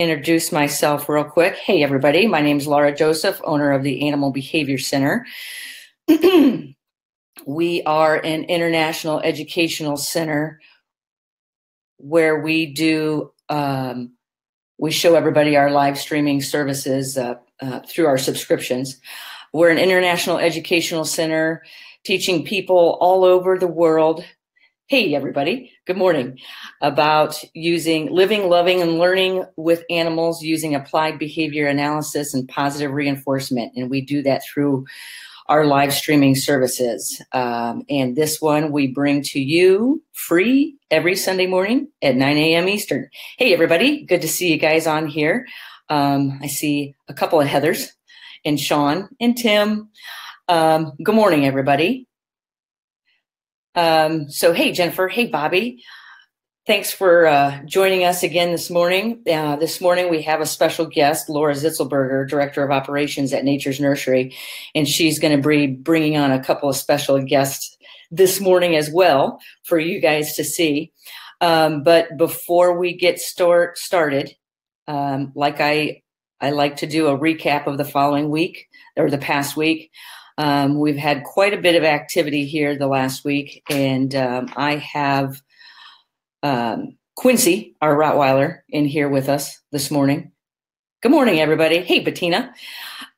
introduce myself real quick. Hey, everybody. My name is Lara Joseph, owner of the Animal Behavior Center. we are an international educational center where we do, um, we show everybody our live streaming services uh, uh, through our subscriptions. We're an international educational center teaching people all over the world Hey, everybody. Good morning. About using living, loving, and learning with animals using applied behavior analysis and positive reinforcement. And we do that through our live streaming services. Um, and this one we bring to you free every Sunday morning at 9 a.m. Eastern. Hey, everybody. Good to see you guys on here. Um, I see a couple of Heathers and Sean and Tim. Um, good morning, everybody. Um, so, hey, Jennifer. Hey, Bobby. Thanks for uh, joining us again this morning. Uh, this morning we have a special guest, Laura Zitzelberger, Director of Operations at Nature's Nursery, and she's going to be bringing on a couple of special guests this morning as well for you guys to see. Um, but before we get start started, um, like I I like to do a recap of the following week or the past week. Um, we've had quite a bit of activity here the last week, and um, I have um, Quincy, our Rottweiler, in here with us this morning. Good morning, everybody. Hey, Bettina.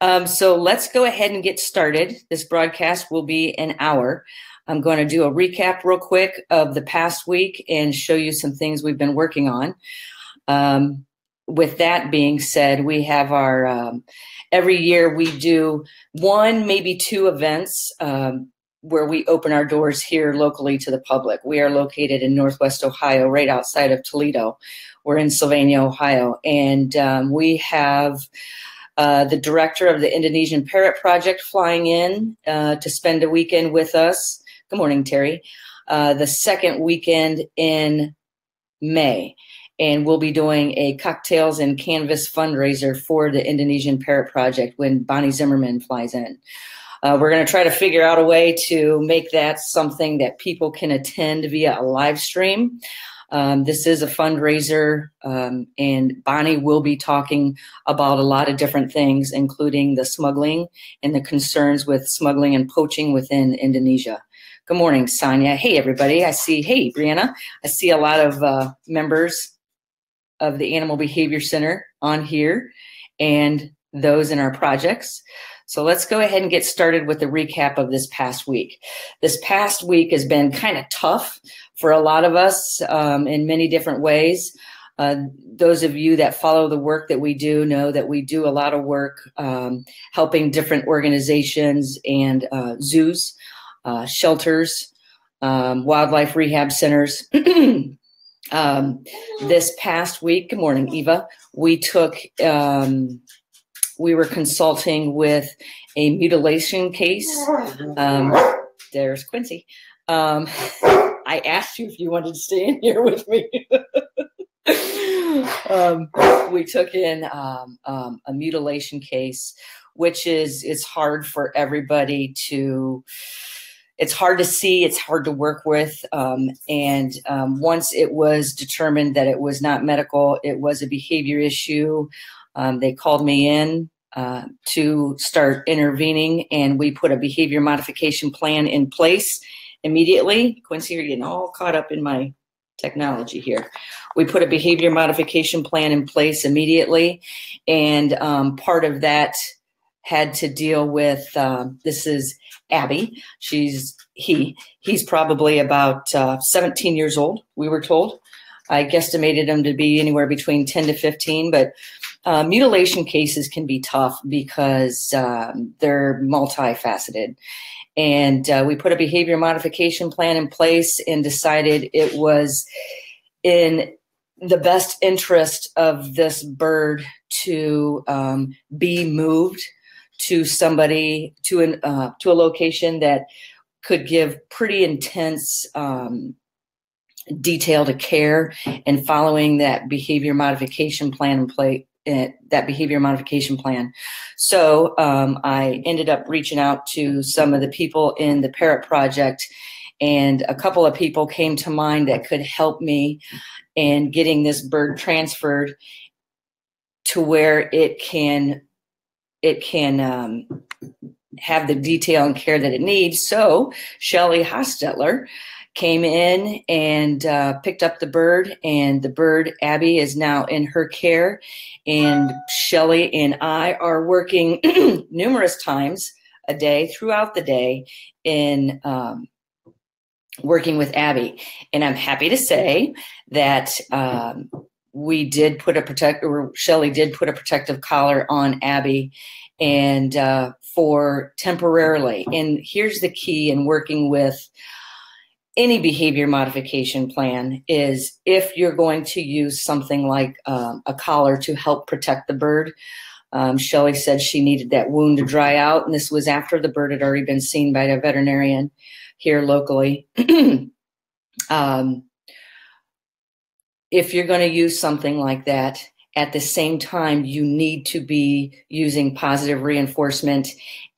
Um, so let's go ahead and get started. This broadcast will be an hour. I'm going to do a recap real quick of the past week and show you some things we've been working on. With that being said, we have our um, every year we do one, maybe two events um, where we open our doors here locally to the public. We are located in Northwest Ohio, right outside of Toledo. We're in Sylvania, Ohio, and um, we have. Uh, the director of the Indonesian Parrot Project flying in uh, to spend a weekend with us. Good morning, Terry. Uh, the second weekend in May and we'll be doing a cocktails and canvas fundraiser for the Indonesian Parrot Project when Bonnie Zimmerman flies in. Uh, we're going to try to figure out a way to make that something that people can attend via a live stream. Um, this is a fundraiser, um, and Bonnie will be talking about a lot of different things, including the smuggling and the concerns with smuggling and poaching within Indonesia. Good morning, Sonia. Hey, everybody. I see, hey, Brianna. I see a lot of uh, members of the Animal Behavior Center on here and those in our projects. So let's go ahead and get started with the recap of this past week. This past week has been kind of tough for a lot of us um, in many different ways. Uh, those of you that follow the work that we do know that we do a lot of work um, helping different organizations and uh, zoos, uh, shelters, um, wildlife rehab centers Um, this past week, good morning, Eva, we took, um, we were consulting with a mutilation case. Um, there's Quincy. Um, I asked you if you wanted to stay in here with me. um, we took in um, a mutilation case, which is it's hard for everybody to it's hard to see, it's hard to work with. Um, and um, once it was determined that it was not medical, it was a behavior issue, um, they called me in uh, to start intervening, and we put a behavior modification plan in place immediately. Quincy, you're getting all caught up in my technology here. We put a behavior modification plan in place immediately, and um, part of that had to deal with uh, this is Abby. She's he. He's probably about uh, 17 years old. We were told. I guesstimated him to be anywhere between 10 to 15, but uh, mutilation cases can be tough because um, they're multifaceted. And uh, we put a behavior modification plan in place and decided it was in the best interest of this bird to um, be moved to somebody to an uh, to a location that could give pretty intense um, detailed care and following that behavior modification plan in play uh, that behavior modification plan. So um, I ended up reaching out to some of the people in the Parrot Project, and a couple of people came to mind that could help me in getting this bird transferred to where it can it can um, have the detail and care that it needs. So Shelly Hostetler came in and uh, picked up the bird, and the bird Abby is now in her care. And Shelly and I are working numerous times a day throughout the day in um, working with Abby. And I'm happy to say that um, we did put a protect or Shelly did put a protective collar on Abby and uh, for temporarily. And here's the key in working with any behavior modification plan is if you're going to use something like um, a collar to help protect the bird. Um, Shelly said she needed that wound to dry out, and this was after the bird had already been seen by a veterinarian here locally. um, if you're going to use something like that, at the same time, you need to be using positive reinforcement.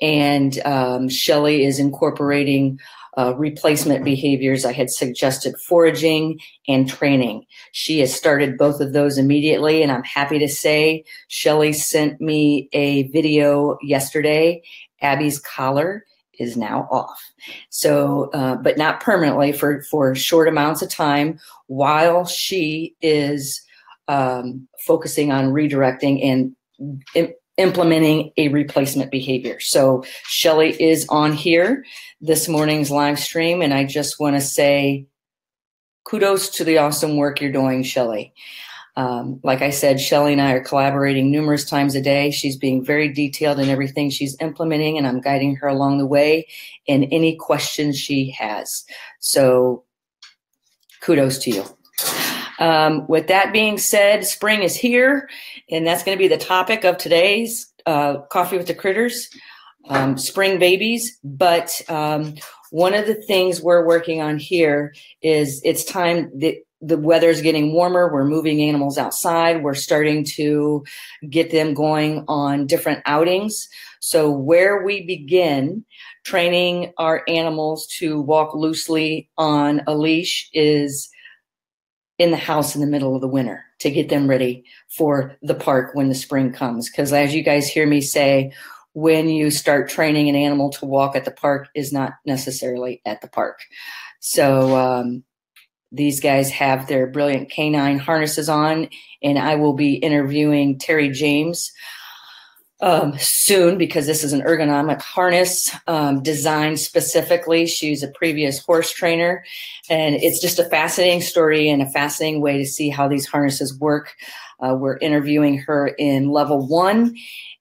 And um, Shelly is incorporating uh, replacement behaviors. I had suggested foraging and training. She has started both of those immediately, and I'm happy to say Shelly sent me a video yesterday. Abby's collar is now off. So, uh, but not permanently for for short amounts of time while she is um, focusing on redirecting and implementing a replacement behavior. So Shelly is on here this morning's live stream, and I just want to say kudos to the awesome work you're doing, Shelly. Um, like I said, Shelly and I are collaborating numerous times a day. She's being very detailed in everything she's implementing, and I'm guiding her along the way in any questions she has. So kudos to you. Um, with that being said, spring is here, and that's going to be the topic of today's uh, Coffee with the Critters, um, spring babies. But um, one of the things we're working on here is it's time that the weather is getting warmer. We're moving animals outside. We're starting to get them going on different outings. So, where we begin training our animals to walk loosely on a leash is in the house in the middle of the winter to get them ready for the park when the spring comes. Because as you guys hear me say, when you start training an animal to walk at the park is not necessarily at the park. So um, these guys have their brilliant canine harnesses on, and I will be interviewing Terry James um, soon because this is an ergonomic harness um, designed specifically. She's a previous horse trainer, and it's just a fascinating story and a fascinating way to see how these harnesses work. Uh, we're interviewing her in level one,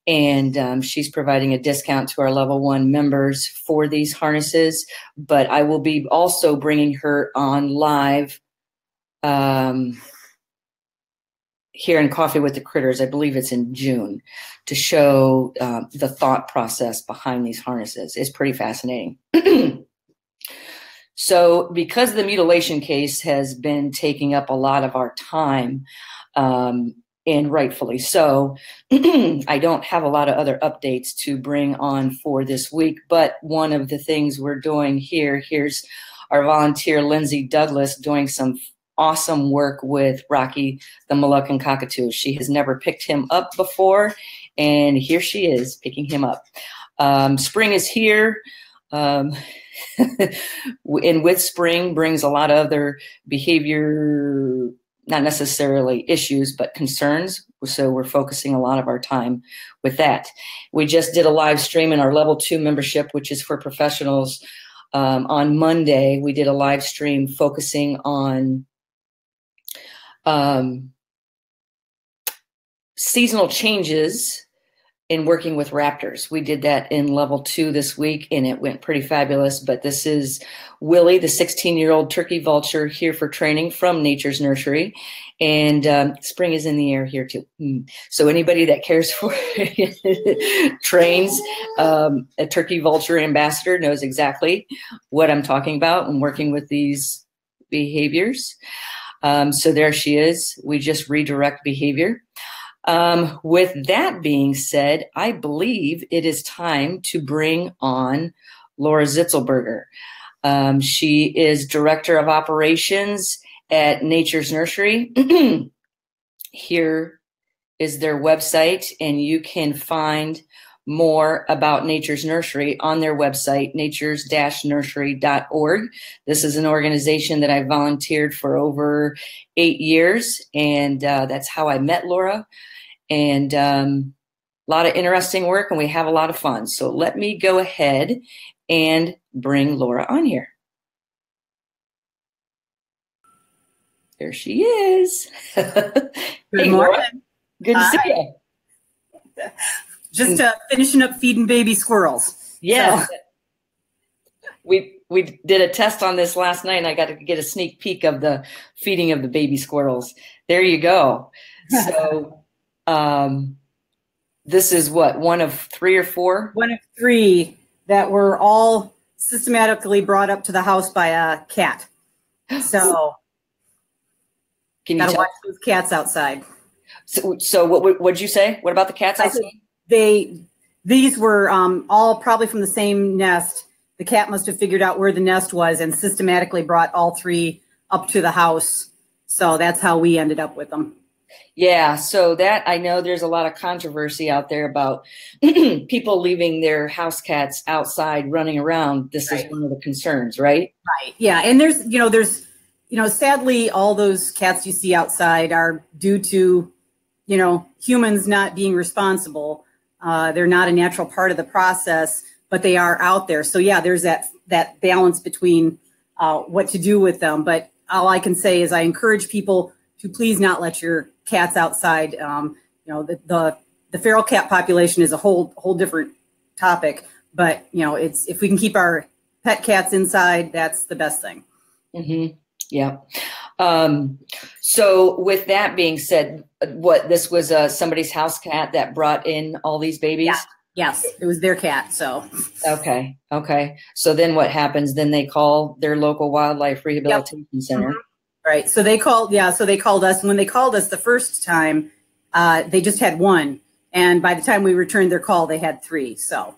and um, she's providing a discount to our level one members for these harnesses. But I will be also bringing her on live. Um, here in Coffee with the Critters, I believe it's in June, to show uh, the thought process behind these harnesses. It's pretty fascinating. so, because the mutilation case has been taking up a lot of our time, um, and rightfully so, I don't have a lot of other updates to bring on for this week. But one of the things we're doing here, here's our volunteer Lindsay Douglas doing some awesome work with Rocky the Moluccan cockatoo. She has never picked him up before, and here she is picking him up. Um, spring is here. Um, and with spring brings a lot of other behavior, not necessarily issues, but concerns. So we're focusing a lot of our time with that. We just did a live stream in our level two membership, which is for professionals. Um, on Monday, we did a live stream focusing on um, seasonal changes in working with raptors. We did that in level two this week and it went pretty fabulous. But this is Willie, the 16 year old turkey vulture, here for training from Nature's Nursery. And um, spring is in the air here too. Mm. So anybody that cares for trains um, a turkey vulture ambassador knows exactly what I'm talking about and working with these behaviors. Um, so there she is. We just redirect behavior. Um, with that being said, I believe it is time to bring on Laura Zitzelberger. Um, she is director of operations at Nature's Nursery here is their website, and you can find more about Nature's Nursery on their website, natures-nursery.org. This is an organization that I volunteered for over eight years, and uh, that's how I met Laura. And um, a lot of interesting work, and we have a lot of fun. So let me go ahead and bring Laura on here. There she is. Good hey, morning. Laura. Good to Hi. see you. Just uh, finishing up feeding baby squirrels. Yeah. So. We we did a test on this last night and I got to get a sneak peek of the feeding of the baby squirrels. There you go. So um this is what one of three or four? One of three that were all systematically brought up to the house by a cat. So can you gotta watch those cats outside. So, so what would you say? What about the cats outside? they these were um, all probably from the same nest. The cat must have figured out where the nest was and systematically brought all three up to the house. So that's how we ended up with them. Yeah, so that I know there's a lot of controversy out there about people leaving their house cats outside running around. This right. is one of the concerns, right? Right. Yeah, and there's you know there's you know sadly all those cats you see outside are due to you know humans not being responsible uh, they're not a natural part of the process, but they are out there. So yeah, there's that that balance between uh, what to do with them. But all I can say is I encourage people to please not let your cats outside. Um, you know, the, the the feral cat population is a whole whole different topic. But you know, it's if we can keep our pet cats inside, that's the best thing. Mm-hmm. Yeah. Um, so with that being said, what this was uh, somebody's house cat that brought in all these babies? Yeah. Yes, it was their cat. So okay, okay. So then what happens? Then they call their local wildlife rehabilitation yep. center. Mm-hmm. Right. So they called. Yeah. So they called us. And When they called us the first time, uh, they just had one, and by the time we returned their call, they had three. So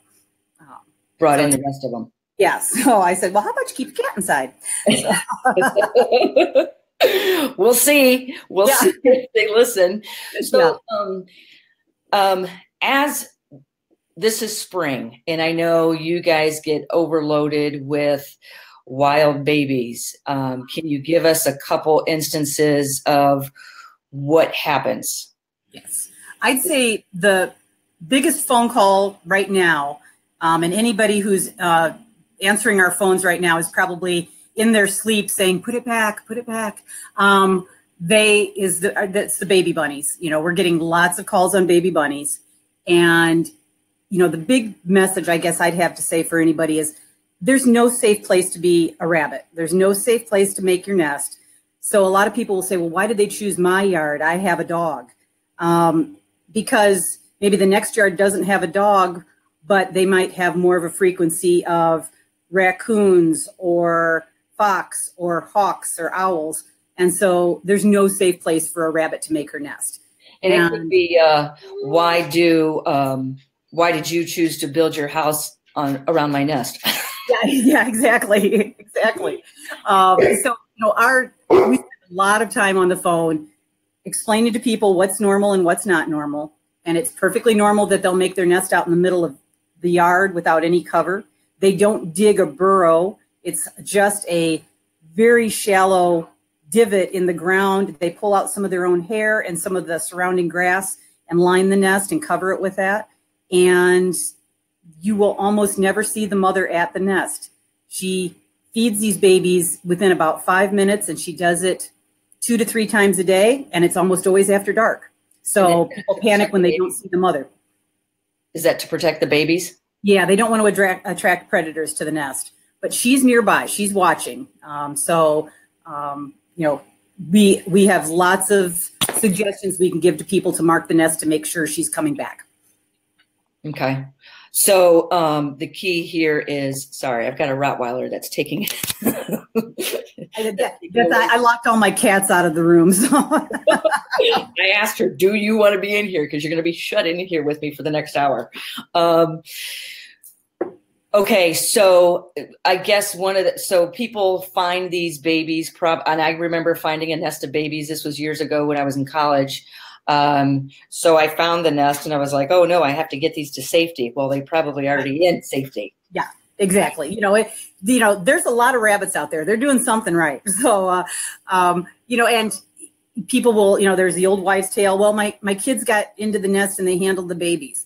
um, brought so, in the rest of them. Yes. So I said, well, how about you keep your cat inside? we'll see. We'll yeah. see if they listen. So, yeah. um, um, as this is spring, and I know you guys get overloaded with wild babies. Um, can you give us a couple instances of what happens? Yes. I'd say the biggest phone call right now, um, and anybody who's uh, answering our phones right now is probably in their sleep saying, "Put it back, put it back." Um, they is the uh, that's the baby bunnies. You know, we're getting lots of calls on baby bunnies, and you know, the big message I guess I'd have to say for anybody is there's no safe place to be a rabbit. There's no safe place to make your nest. So a lot of people will say, "Well, why did they choose my yard? I have a dog." Um, because maybe the next yard doesn't have a dog, but they might have more of a frequency of raccoons or fox or hawks or owls. And so there's no safe place for a rabbit to make her nest. And, and it could be uh, why do um, why did you choose to build your house on around my nest? yeah, yeah, exactly, exactly. Um, so you know, our we spend a lot of time on the phone explaining to people what's normal and what's not normal. And it's perfectly normal that they'll make their nest out in the middle of the yard without any cover. They don't dig a burrow it's just a very shallow divot in the ground. They pull out some of their own hair and some of the surrounding grass and line the nest and cover it with that. And you will almost never see the mother at the nest. She feeds these babies within about five minutes and she does it two to three times a day. And it's almost always after dark. So people panic when they don't see the mother. Is that to protect the babies? Yeah, they don't want to attract, attract predators to the nest but she's nearby. She's watching. Um, so, um, you know, we we have lots of suggestions we can give to people to mark the nest to make sure she's coming back. Okay. So um, the key here is sorry, I've got a Rottweiler that's taking. I, I, locked all my cats out of the room. So I asked her, "Do you want to be in here? Because you're going to be shut in here with me for the next hour." Um, Okay, so I guess one of the so people find these babies prob and I remember finding a nest of babies. This was years ago when I was in college. Um, so I found the nest and I was like, oh no, I have to get these to safety. Well, they probably already in safety. Yeah, exactly. You know, it, you know, there's a lot of rabbits out there. They're doing something right. So, uh, um, you know, and people will, you know, there's the old wives' tale. Well, my my kids got into the nest and they handled the babies.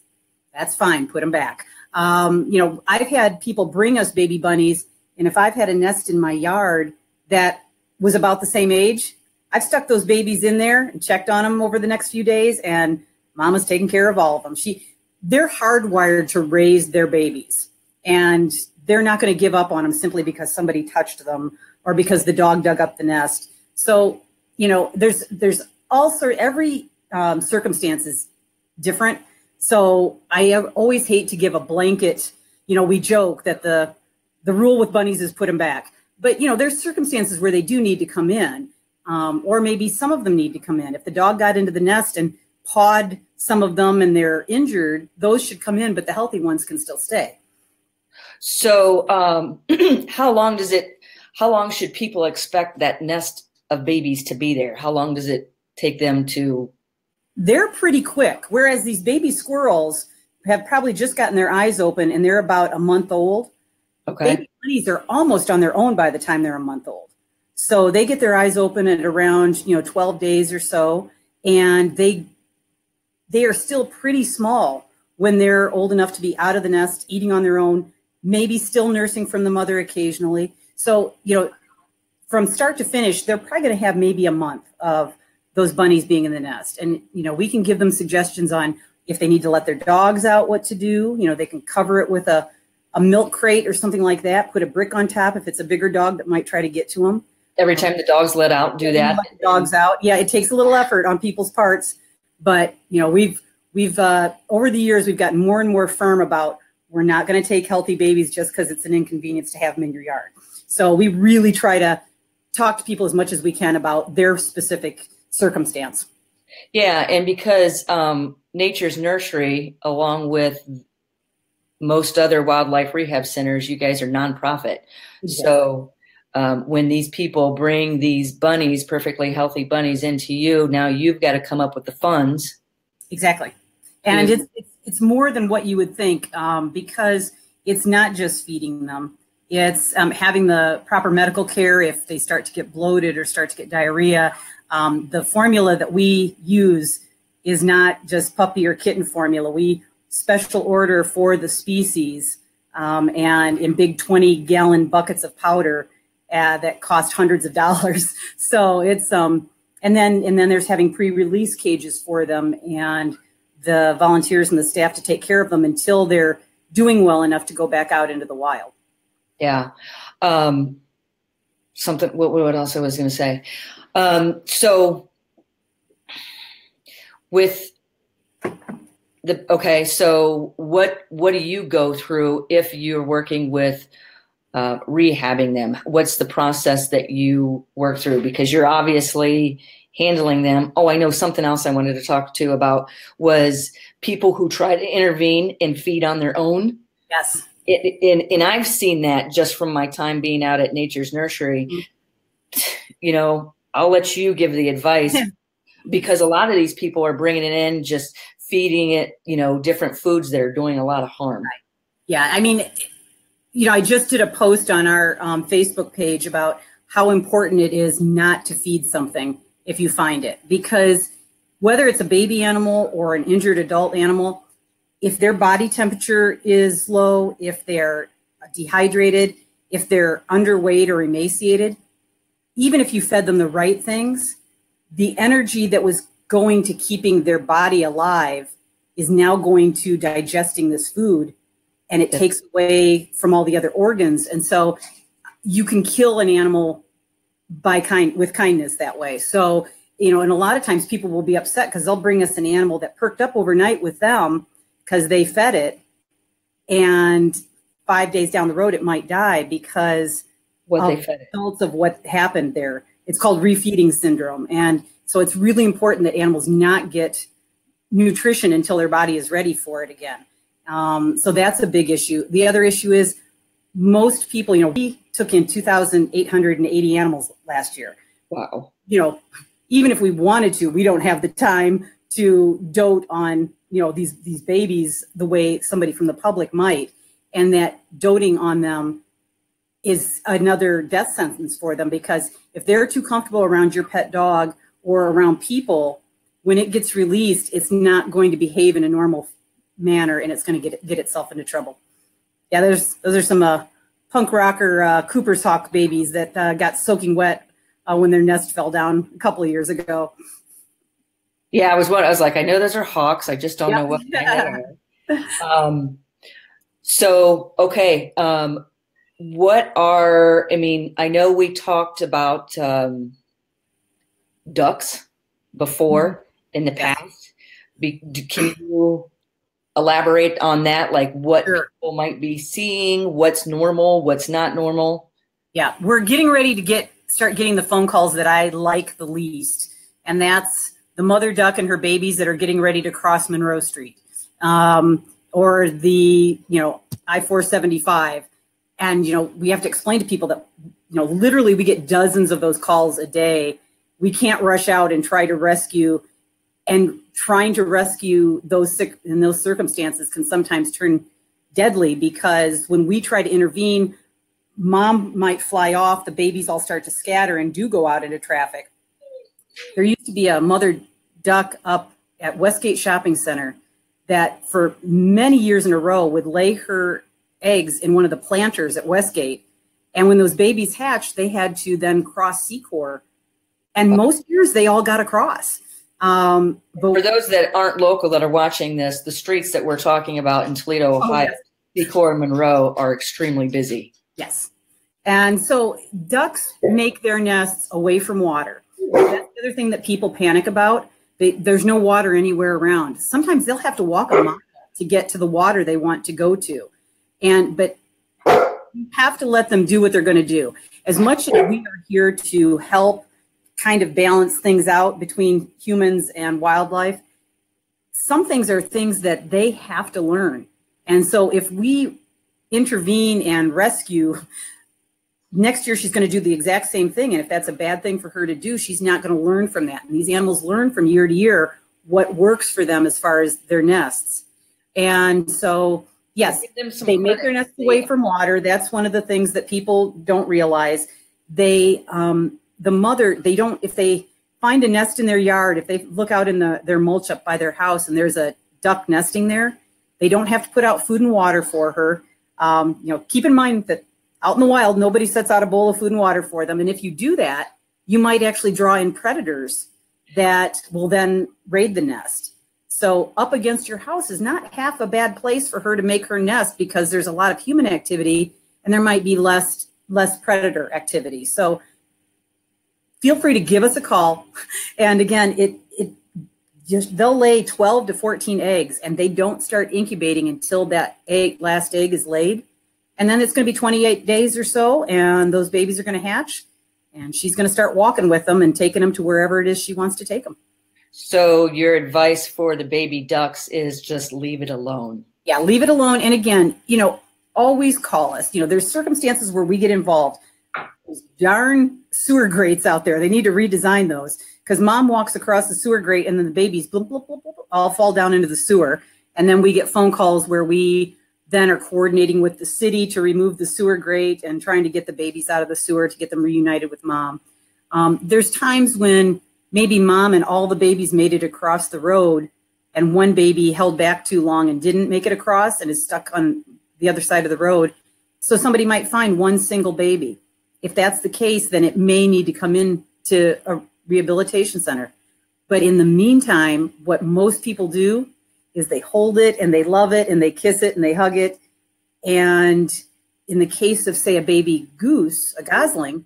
That's fine. Put them back. Um, you know, I've had people bring us baby bunnies, and if I've had a nest in my yard that was about the same age, I've stuck those babies in there and checked on them over the next few days, and Mama's taking care of all of them. She, they're hardwired to raise their babies, and they're not going to give up on them simply because somebody touched them or because the dog dug up the nest. So, you know, there's there's also every um, circumstance is different. So I always hate to give a blanket. You know, we joke that the the rule with bunnies is put them back, but you know, there's circumstances where they do need to come in, um, or maybe some of them need to come in. If the dog got into the nest and pawed some of them and they're injured, those should come in, but the healthy ones can still stay. So, um, how long does it? How long should people expect that nest of babies to be there? How long does it take them to they're pretty quick. Whereas these baby squirrels have probably just gotten their eyes open and they're about a month old. Okay. Baby bunnies are almost on their own by the time they're a month old. So they get their eyes open at around, you know, 12 days or so. And they they are still pretty small when they're old enough to be out of the nest, eating on their own, maybe still nursing from the mother occasionally. So, you know, from start to finish, they're probably going to have maybe a month of those bunnies being in the nest. And, you know, we can give them suggestions on if they need to let their dogs out, what to do. You know, they can cover it with a, a milk crate or something like that, put a brick on top if it's a bigger dog that might try to get to them. Every time the dog's let out, do that. dogs out. Yeah, it takes a little effort on people's parts, but you know, we've we've uh, over the years we've gotten more and more firm about we're not going to take healthy babies just because it's an inconvenience to have them in your yard. So we really try to talk to people as much as we can about their specific circumstance. Yeah, and because um, Nature's Nursery, along with most other wildlife rehab centers, you guys are nonprofit. Yeah. So um, when these people bring these bunnies, perfectly healthy bunnies, into you, now you've got to come up with the funds. Exactly, and it's, it's, it's more than what you would think um, because it's not just feeding them. It's um, having the proper medical care if they start to get bloated or start to get diarrhea. Um, the formula that we use is not just puppy or kitten formula. We special order for the species um, and in big 20 gallon buckets of powder uh, that cost hundreds of dollars. So it's, um, and then, and then there's having pre-release cages for them and the volunteers and the staff to take care of them until they're doing well enough to go back out into the wild. Yeah. Um, something, what, what else I was going to say? Um, so with the okay, so what what do you go through if you're working with uh, rehabbing them? What's the process that you work through? Because you're obviously handling them. Oh, I know something else I wanted to talk to about was people who try to intervene and feed on their own. Yes. It, and, and I've seen that just from my time being out at Nature's Nursery. Mm-hmm. You know, I'll let you give the advice because a lot of these people are bringing it in, just feeding it, you know, different foods that are doing a lot of harm. Yeah, I mean, you know, I just did a post on our um, Facebook page about how important it is not to feed something if you find it, because whether it's a baby animal or an injured adult animal, if their body temperature is low, if they're dehydrated, if they're underweight or emaciated, even if you fed them the right things, the energy that was going to keeping their body alive is now going to digesting this food and it takes away from all the other organs. And so you can kill an animal by kind with kindness that way. So, you know, and a lot of times people will be upset because they'll bring us an animal that perked up overnight with them because they fed it. And five days down the road, it might die because what they fed it. Results of what happened there. It's called refeeding syndrome, and so it's really important that animals not get nutrition until their body is ready for it again. Um, so that's a big issue. The other issue is most people, you know, we took in 2,880 animals last year. Wow. You know, even if we wanted to, we don't have the time to dote on you know these these babies the way somebody from the public might and that doting on them is another death sentence for them because if they're too comfortable around your pet dog or around people when it gets released it's not going to behave in a normal manner and it's going to get get itself into trouble yeah there's those are some uh, punk rocker uh, cooper's hawk babies that uh, got soaking wet uh, when their nest fell down a couple of years ago yeah, I was what I was like. I know those are hawks. I just don't know what. Yeah. Um, so okay, um, what are? I mean, I know we talked about um, ducks before mm-hmm. in the past. Be, can you elaborate on that? Like what sure. people might be seeing, what's normal, what's not normal? Yeah, we're getting ready to get start getting the phone calls that I like the least, and that's the mother duck and her babies that are getting ready to cross Monroe Street, um, or the you know I four seventy five, and you know we have to explain to people that you know literally we get dozens of those calls a day. We can't rush out and try to rescue, and trying to rescue those sick in those circumstances can sometimes turn deadly because when we try to intervene, mom might fly off, the babies all start to scatter and do go out into traffic there used to be a mother duck up at Westgate Shopping Center that for many years in a row would lay her eggs in one of the planters at Westgate. And when those babies hatched, they had to then cross Secor. And most years they all got across. Um, but for those that aren't local that are watching this, the streets that we're talking about in Toledo, oh, Ohio, oh, yes. Secor and Monroe are extremely busy. Yes. And so ducks make their nests away from water. That's the other thing that people panic about. They, there's no water anywhere around. Sometimes they'll have to walk a mile to get to the water they want to go to. And but you have to let them do what they're going to do. As much as we are here to help kind of balance things out between humans and wildlife, some things are things that they have to learn. And so if we intervene and rescue next year she's going to do the exact same thing. And if that's a bad thing for her to do she's not going to learn from that. And these animals learn from year to year what works for them as far as their nests. And so yes they make their nests away from water. That's one of the things that people don't realize. They um, the mother they don't if they find a nest in their yard if they look out in the their mulch up by their house and there's a duck nesting there they don't have to put out food and water for her um, you know keep in mind that out in the wild, nobody sets out a bowl of food and water for them. And if you do that, you might actually draw in predators that will then raid the nest. So up against your house is not half a bad place for her to make her nest because there's a lot of human activity and there might be less less predator activity. So feel free to give us a call. And again, it it just they'll lay 12 to 14 eggs and they don't start incubating until that egg last egg is laid. And then it's going to be 28 days or so, and those babies are going to hatch, and she's going to start walking with them and taking them to wherever it is she wants to take them. So, your advice for the baby ducks is just leave it alone. Yeah, leave it alone. And again, you know, always call us. You know, there's circumstances where we get involved. Those darn sewer grates out there, they need to redesign those because mom walks across the sewer grate and then the babies all fall down into the sewer. And then we get phone calls where we then are coordinating with the city to remove the sewer grate and trying to get the babies out of the sewer to get them reunited with mom. Um, there's times when maybe mom and all the babies made it across the road and one baby held back too long and didn't make it across and is stuck on the other side of the road. So somebody might find one single baby. If that's the case, then it may need to come in to a rehabilitation center. But in the meantime, what most people do is they hold it and they love it and they kiss it and they hug it. And in the case of, say, a baby goose, a gosling,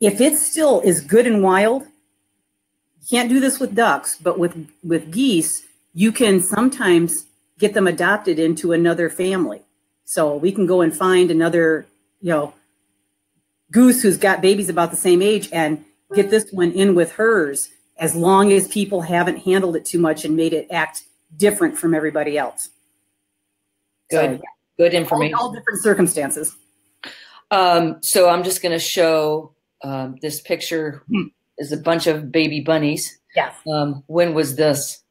if it still is good and wild, you can't do this with ducks, but with, with geese, you can sometimes get them adopted into another family. So we can go and find another, you know, goose who's got babies about the same age and get this one in with hers as long as people haven't handled it too much and made it act different from everybody else. Good, so, good information. All, all different circumstances. Um, so I'm just going to show um, this picture hmm. is a bunch of baby bunnies. Yes. Um, when was this?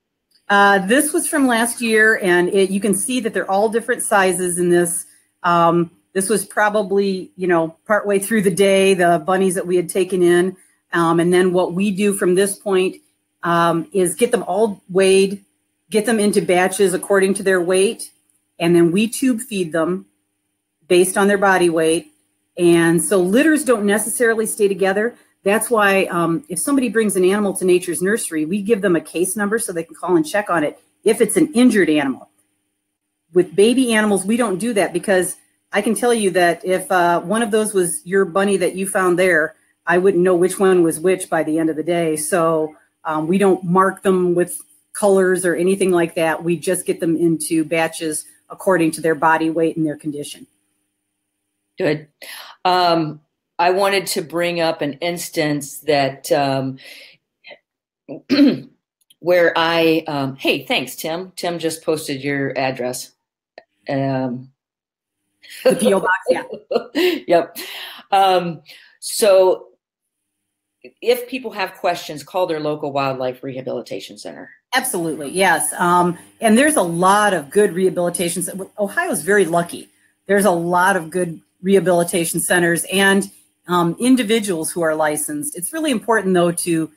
Uh, this was from last year, and it, you can see that they're all different sizes in this. Um, this was probably, you know, partway through the day, the bunnies that we had taken in. Um, and then what we do from this point um, is get them all weighed, get them into batches according to their weight, and then we tube feed them based on their body weight. And so litters don't necessarily stay together. That's why um, if somebody brings an animal to nature's nursery, we give them a case number so they can call and check on it if it's an injured animal. With baby animals, we don't do that because I can tell you that if uh, one of those was your bunny that you found there, I wouldn't know which one was which by the end of the day. So um, we don't mark them with colors or anything like that. We just get them into batches according to their body weight and their condition. Good. Um, I wanted to bring up an instance that um, where I, um, hey, thanks, Tim. Tim just posted your address. Um, the PO box, yeah. yep. Um, so, if people have questions, call their local wildlife rehabilitation center. Absolutely, yes. Um, and there's a lot of good rehabilitation. Ohio's very lucky. There's a lot of good rehabilitation centers and um, individuals who are licensed. It's really important though to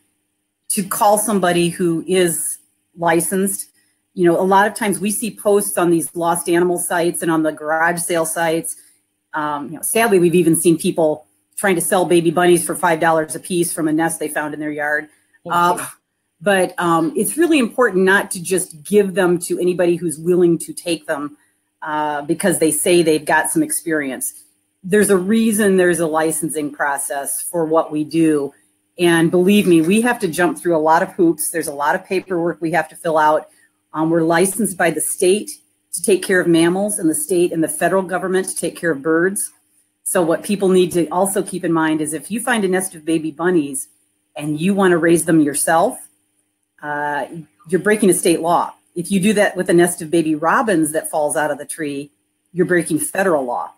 to call somebody who is licensed. You know, a lot of times we see posts on these lost animal sites and on the garage sale sites. Um, you know, sadly, we've even seen people trying to sell baby bunnies for five dollars a piece from a nest they found in their yard. Uh, but um, it's really important not to just give them to anybody who's willing to take them uh, because they say they've got some experience there's a reason there's a licensing process for what we do. And believe me, we have to jump through a lot of hoops. There's a lot of paperwork we have to fill out. Um, we're licensed by the state to take care of mammals and the state and the federal government to take care of birds. So what people need to also keep in mind is if you find a nest of baby bunnies and you want to raise them yourself, uh, you're breaking a state law. If you do that with a nest of baby robins that falls out of the tree, you're breaking federal law.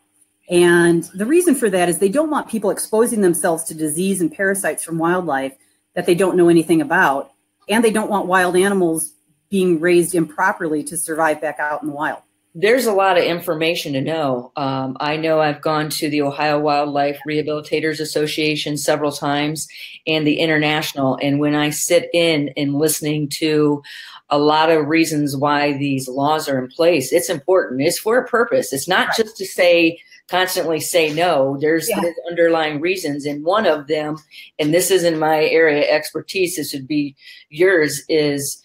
And the reason for that is they don't want people exposing themselves to disease and parasites from wildlife that they don't know anything about. And they don't want wild animals being raised improperly to survive back out in the wild. There's a lot of information to know. Um, I know I've gone to the Ohio Wildlife Rehabilitators Association several times and the International. And when I sit in and listening to a lot of reasons why these laws are in place, it's important. It's for a purpose. It's not right. just to say, constantly say no. There's, yeah. there's underlying reasons, and one of them, and this isn't my area expertise. This would be yours. Is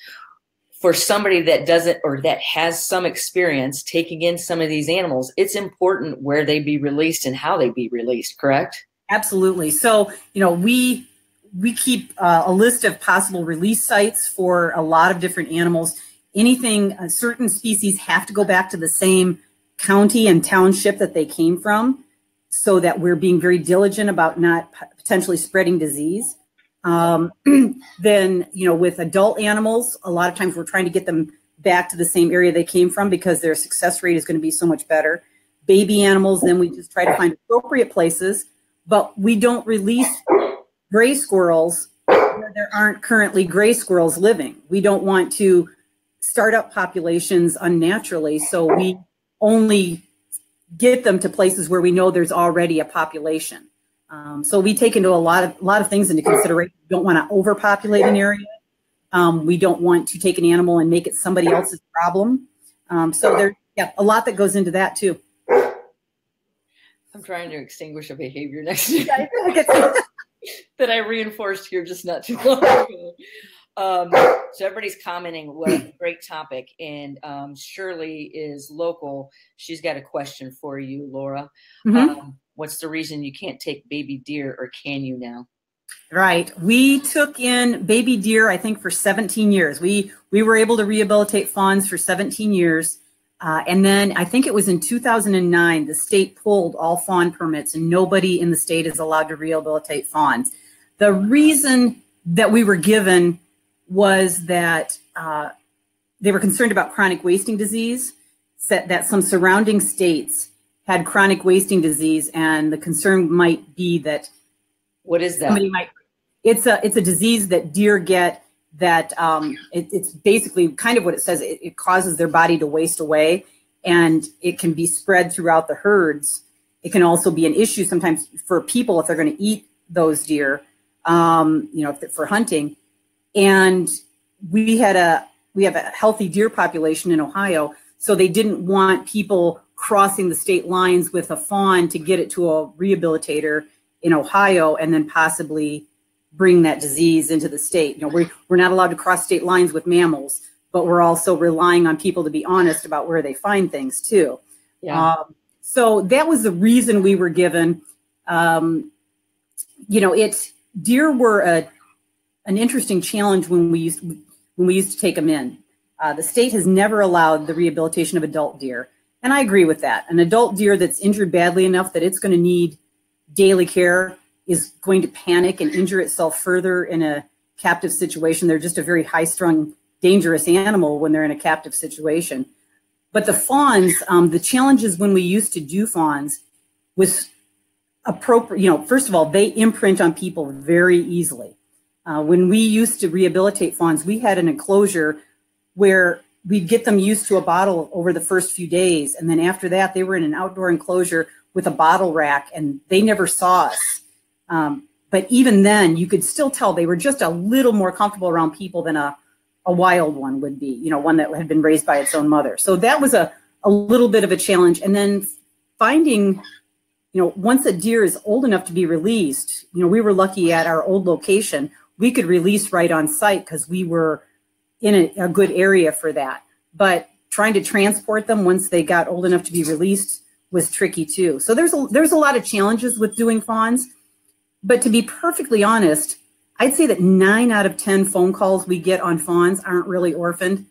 for somebody that doesn't or that has some experience taking in some of these animals, it's important where they be released and how they be released. Correct? Absolutely. So you know we we keep uh, a list of possible release sites for a lot of different animals. Anything, uh, certain species have to go back to the same county and township that they came from so that we're being very diligent about not potentially spreading disease. Um, then, you know, with adult animals, a lot of times we're trying to get them back to the same area they came from because their success rate is going to be so much better. Baby animals, then we just try to find appropriate places, but we don't release gray squirrels where there aren't currently gray squirrels living. We don't want to start up populations unnaturally, so we only get them to places where we know there's already a population. Um, so we take into a lot of a lot of things into consideration. We don't want to overpopulate an area. Um, we don't want to take an animal and make it somebody else's problem. Um, so there's yeah, a lot that goes into that too. I'm trying to extinguish a behavior next to you that I reinforced here just not too long ago. Um, so everybody's commenting, what a great topic. And um, Shirley is local. She's got a question for you, Laura. Mm-hmm. Um, what's the reason you can't take baby deer, or can you now? Right. We took in baby deer, I think, for 17 years. We we were able to rehabilitate fawns for 17 years. Uh, and then I think it was in 2009, the state pulled all fawn permits, and nobody in the state is allowed to rehabilitate fawns. The reason that we were given was that uh, they were concerned about chronic wasting disease, that some surrounding states had chronic wasting disease, and the concern might be that what is that? Somebody might. It's a it's a disease that deer get that um, it, it's basically kind of what it says. It, it, causes their body to waste away, and it can be spread throughout the herds. It can also be an issue sometimes for people if they're going to eat those deer, um, you know, for hunting. And we had a we have a healthy deer population in Ohio, so they didn't want people crossing the state lines with a fawn to get it to a rehabilitator in Ohio and then possibly bring that disease into the state. You know, we're, we're not allowed to cross state lines with mammals, but we're also relying on people to be honest about where they find things too. Yeah. Um, so that was the reason we were given. Um, you know, it deer were a an interesting challenge when we used when we used to take them in. Uh, the state has never allowed the rehabilitation of adult deer, and I agree with that. An adult deer that's injured badly enough that it's going to need daily care is going to panic and injure itself further in a captive situation. They're just a very high strung, dangerous animal when they're in a captive situation. But the fawns, um, the challenges when we used to do fawns was appropriate. You know, first of all, they imprint on people very easily. Uh, when we used to rehabilitate fawns, we had an enclosure where we'd get them used to a bottle over the first few days. And then after that, they were in an outdoor enclosure with a bottle rack and they never saw us. Um, but even then, you could still tell they were just a little more comfortable around people than a, a wild one would be, you know, one that had been raised by its own mother. So that was a, a little bit of a challenge. And then finding, you know, once a deer is old enough to be released, you know, we were lucky at our old location, we could release right on site because we were in a, a good area for that. But trying to transport them once they got old enough to be released was tricky too. So there's a, there's a lot of challenges with doing fawns. But to be perfectly honest, I'd say that nine out of 10 phone calls we get on fawns aren't really orphaned.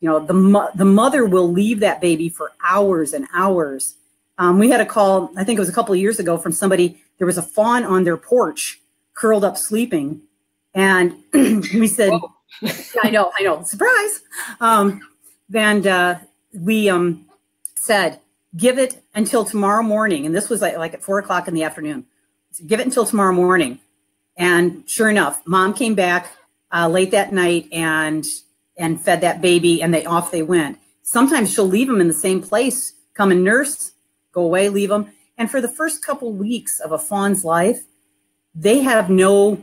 You know, the, mo- the mother will leave that baby for hours and hours. Um, we had a call, I think it was a couple of years ago, from somebody. There was a fawn on their porch, curled up sleeping. And we said, I know, I know, surprise. Um, and uh, we um, said, give it until tomorrow morning. And this was like, like at four o'clock in the afternoon give it until tomorrow morning. And sure enough, mom came back uh, late that night and and fed that baby, and they off they went. Sometimes she'll leave them in the same place, come and nurse, go away, leave them. And for the first couple weeks of a fawn's life, they have no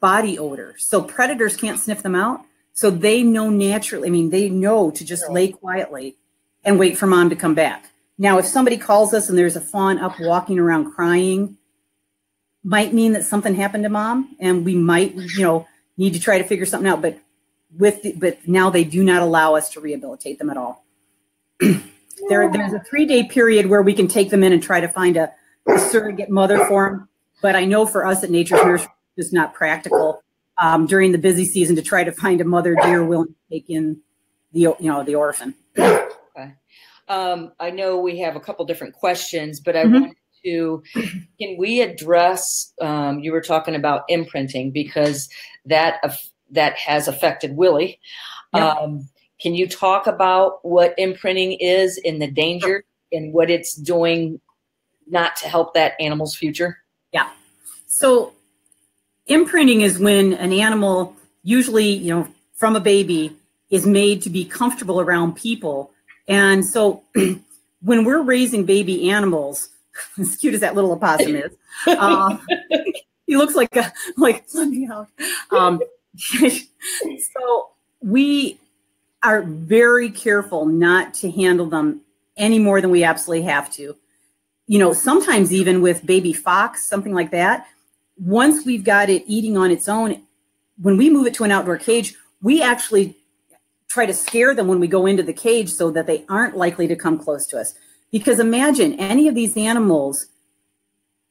body odor, so predators can't sniff them out. So they know naturally. I mean, they know to just lay quietly and wait for mom to come back. Now, if somebody calls us and there's a fawn up walking around crying might mean that something happened to mom and we might, you know, need to try to figure something out. But with the, but now they do not allow us to rehabilitate them at all. there, there's a three day period where we can take them in and try to find a, a surrogate mother for them. But I know for us at Nature's Nursery, it's not practical um, during the busy season to try to find a mother deer willing to take in the you know the orphan. Okay. Um, I know we have a couple different questions, but I mm-hmm. want to can we address um, you were talking about imprinting because that that has affected willie um, can you talk about what imprinting is in the danger and what it's doing not to help that animal's future yeah so imprinting is when an animal usually you know from a baby is made to be comfortable around people and so when we're raising baby animals as cute as that little opossum is. Uh, he looks like a like me out. Um, so we are very careful not to handle them any more than we absolutely have to. You know, sometimes even with baby fox, something like that, once we've got it eating on its own, when we move it to an outdoor cage, we actually try to scare them when we go into the cage so that they aren't likely to come close to us. Because imagine any of these animals,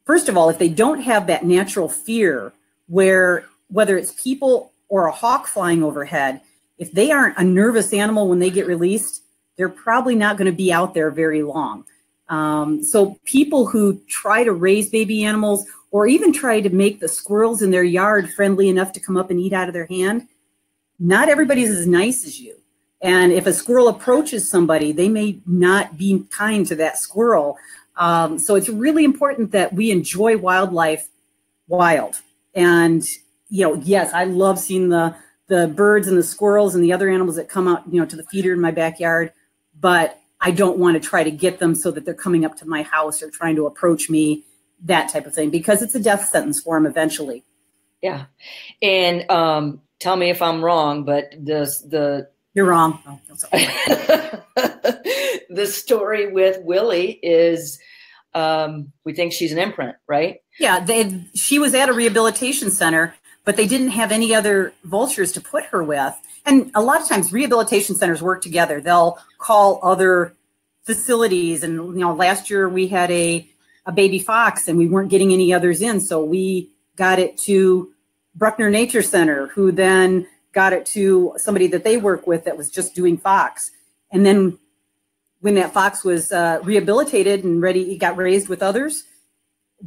first of all, if they don't have that natural fear where whether it's people or a hawk flying overhead, if they aren't a nervous animal when they get released, they're probably not going to be out there very long. Um, so people who try to raise baby animals or even try to make the squirrels in their yard friendly enough to come up and eat out of their hand, not everybody's as nice as you. And if a squirrel approaches somebody, they may not be kind to that squirrel. Um, so it's really important that we enjoy wildlife wild. And, you know, yes, I love seeing the, the birds and the squirrels and the other animals that come out, you know, to the feeder in my backyard, but I don't want to try to get them so that they're coming up to my house or trying to approach me, that type of thing, because it's a death sentence for them eventually. Yeah. And um, tell me if I'm wrong, but the the you're wrong. Oh, the story with Willie is um, we think she's an imprint, right? Yeah, they, she was at a rehabilitation center, but they didn't have any other vultures to put her with. And a lot of times, rehabilitation centers work together. They'll call other facilities, and you know, last year we had a a baby fox, and we weren't getting any others in, so we got it to Brukner Nature Center, who then got it to somebody that they work with that was just doing fox. And then when that fox was uh, rehabilitated and ready, it got raised with others,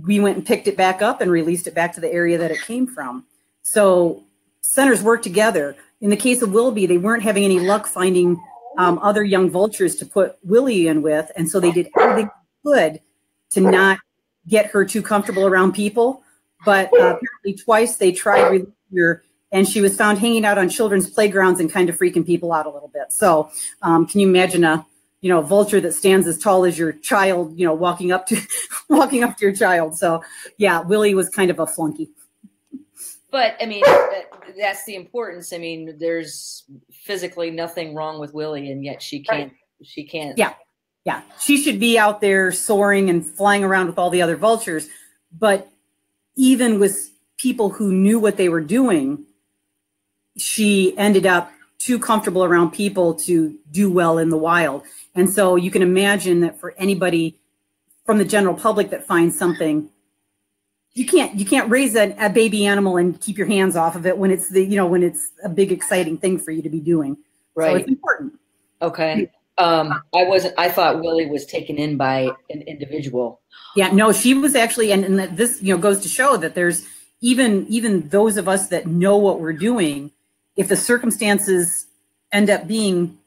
we went and picked it back up and released it back to the area that it came from. So centers work together. In the case of Willoughby, they weren't having any luck finding um, other young vultures to put Willie in with, and so they did everything they could to not get her too comfortable around people. But uh, apparently, twice they tried releasing her and she was found hanging out on children's playgrounds and kind of freaking people out a little bit. So, um, can you imagine a you know vulture that stands as tall as your child, you know, walking up to walking up to your child? So, yeah, Willie was kind of a flunky. But I mean, that, that's the importance. I mean, there's physically nothing wrong with Willie, and yet she can't. She can't. Yeah, yeah. She should be out there soaring and flying around with all the other vultures. But even with people who knew what they were doing, she ended up too comfortable around people to do well in the wild. And so you can imagine that for anybody from the general public that finds something, you can't you can't raise a, a, baby animal and keep your hands off of it when it's the you know when it's a big exciting thing for you to be doing. Right. So it's important. Okay. Um, I wasn't. I thought Willie was taken in by an individual. Yeah. No, she was actually, and, and this you know goes to show that there's even even those of us that know what we're doing if the circumstances end up being,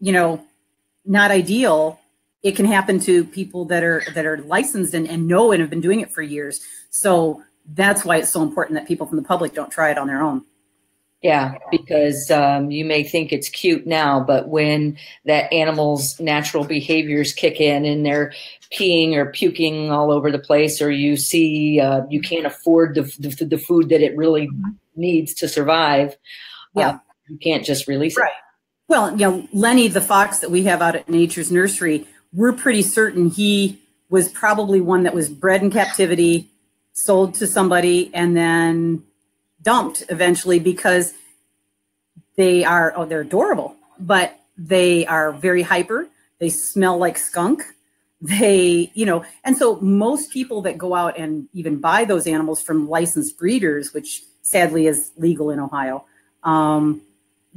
you know, not ideal, it can happen to people that are that are licensed and, and know and have been doing it for years. So that's why it's so important that people from the public don't try it on their own. Yeah, because um, you may think it's cute now, but when that animal's natural behaviors kick in and they're peeing or puking all over the place, or you see uh, you can't afford the, the, the food that it really mm-hmm. needs to survive, yeah. Uh, you can't just release right. it. Well, you know, Lenny, the fox that we have out at Nature's Nursery, we're pretty certain he was probably one that was bred in captivity, sold to somebody, and then dumped eventually because they are, oh, they're adorable, but they are very hyper. They smell like skunk. They, you know, and so most people that go out and even buy those animals from licensed breeders, which sadly is legal in Ohio, um,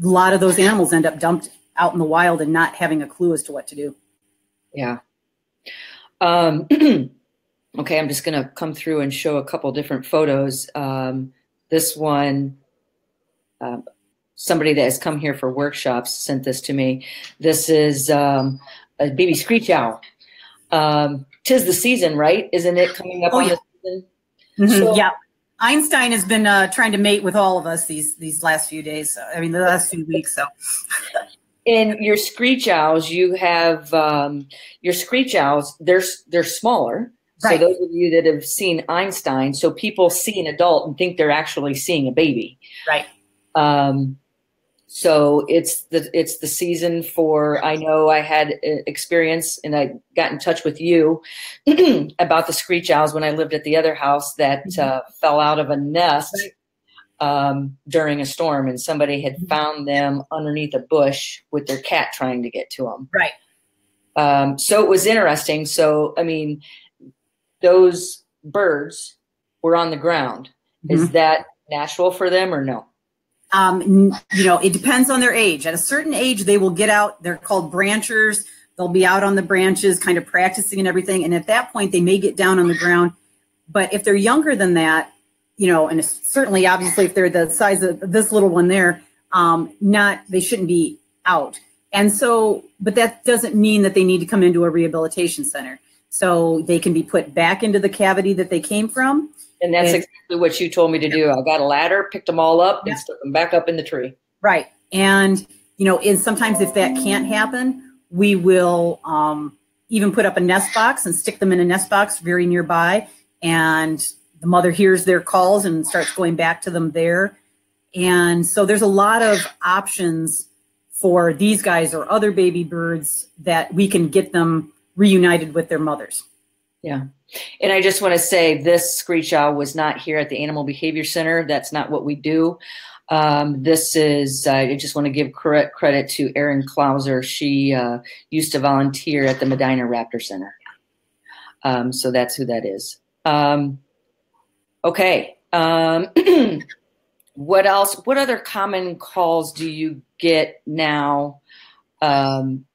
a lot of those animals end up dumped out in the wild and not having a clue as to what to do. Yeah. Um, okay, I'm just going to come through and show a couple different photos. Um, this one, uh, somebody that has come here for workshops sent this to me. This is um, a baby screech owl. Um, tis the season, right? Isn't it coming up oh, on yeah. the season? Mm-hmm. So, yeah. Einstein has been uh, trying to mate with all of us these these last few days. I mean, the last few weeks. So, in your screech owls, you have um, your screech owls. They're they're smaller. Right. So those of you that have seen Einstein, so people see an adult and think they're actually seeing a baby. Right. Um, so it's the it's the season for i know i had experience and i got in touch with you about the screech owls when i lived at the other house that mm-hmm. uh, fell out of a nest um, during a storm and somebody had mm-hmm. found them underneath a bush with their cat trying to get to them right um, so it was interesting so i mean those birds were on the ground mm-hmm. is that natural for them or no um, you know, it depends on their age. At a certain age, they will get out. They're called branchers. They'll be out on the branches, kind of practicing and everything. And at that point, they may get down on the ground. But if they're younger than that, you know, and certainly, obviously, if they're the size of this little one there, um, not they shouldn't be out. And so, but that doesn't mean that they need to come into a rehabilitation center. So they can be put back into the cavity that they came from And that's and, exactly what you told me to do. I got a ladder, picked them all up, yeah. and stuck them back up in the tree. Right. And, you know, and sometimes if that can't happen, we will um, even put up a nest box and stick them in a nest box very nearby. And the mother hears their calls and starts going back to them there. And so there's a lot of options for these guys or other baby birds that we can get them reunited with their mothers. Yeah. And I just want to say this screech owl was not here at the Animal Behavior Center. That's not what we do. Um, this is, uh, I just want to give credit, to Erin Klauser. She uh, used to volunteer at the Medina Raptor Center. Um, so that's who that is. Um, okay. Um, what else? What other common calls do you get now um,